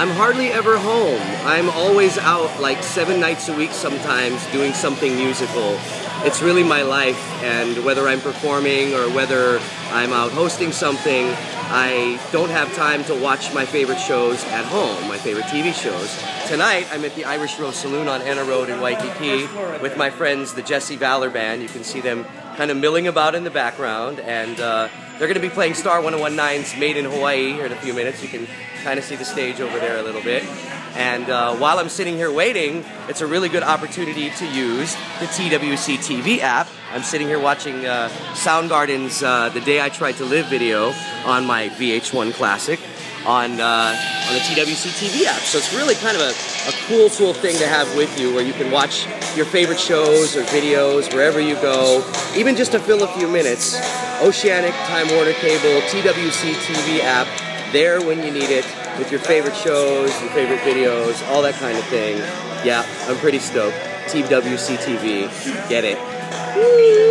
I'm hardly ever home. I'm always out like seven nights a week sometimes doing something musical. It's really my life, and whether I'm performing or whether I'm out hosting something, I don't have time to watch my favorite shows at home, my favorite TV shows. Tonight, I'm at the Irish Rose Saloon on Ena Road in Waikiki with my friends, the Jesse Valor Band. You can see them kind of milling about in the background, and uh, they're going to be playing Star 1019's Made in Hawaii here in a few minutes. You can kind of see the stage over there a little bit. And uh, while I'm sitting here waiting, it's a really good opportunity to use the TWC TV app. I'm sitting here watching uh, Soundgarden's uh, The Day I Tried to Live video on my VH1 Classic on, uh, on the TWC TV app. So it's really kind of a, a cool, cool thing to have with you where you can watch your favorite shows or videos wherever you go, even just to fill a few minutes. Oceanic, Time Warner Cable, TWC TV app, there when you need it with your favorite shows, your favorite videos, all that kind of thing. Yeah, I'm pretty stoked. TWC TV, get it.